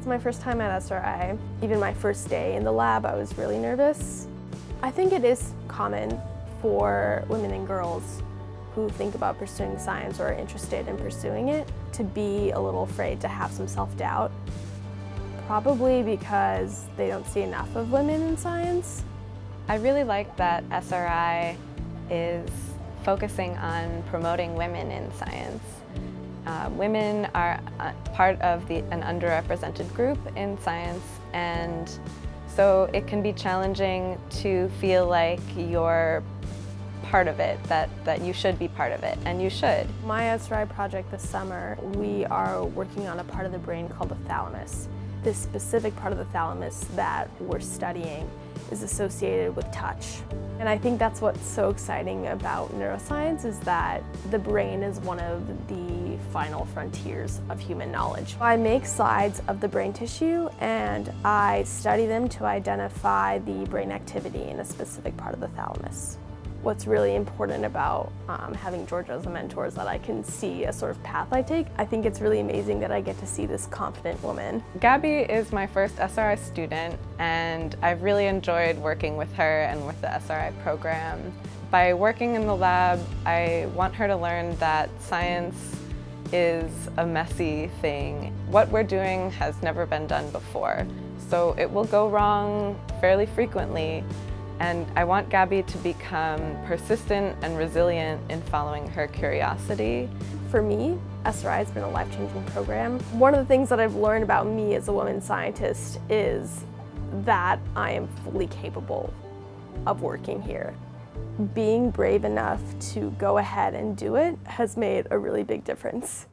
It's my first time at SRI. Even my first day in the lab, I was really nervous. I think it is common for women and girls who think about pursuing science or are interested in pursuing it to be a little afraid to have some self-doubt. Probably because they don't see enough of women in science. I really like that SRI is focusing on promoting women in science. Uh, women are uh, part of the, an underrepresented group in science and so it can be challenging to feel like you're part of it, that, that you should be part of it, and you should. My SRI project this summer, we are working on a part of the brain called the thalamus. This specific part of the thalamus that we're studying is associated with touch. And I think that's what's so exciting about neuroscience is that the brain is one of the final frontiers of human knowledge. I make slides of the brain tissue and I study them to identify the brain activity in a specific part of the thalamus what's really important about um, having Georgia as a mentor is that I can see a sort of path I take. I think it's really amazing that I get to see this confident woman. Gabby is my first SRI student and I've really enjoyed working with her and with the SRI program. By working in the lab, I want her to learn that science is a messy thing. What we're doing has never been done before, so it will go wrong fairly frequently and I want Gabby to become persistent and resilient in following her curiosity. For me, SRI has been a life-changing program. One of the things that I've learned about me as a woman scientist is that I am fully capable of working here. Being brave enough to go ahead and do it has made a really big difference.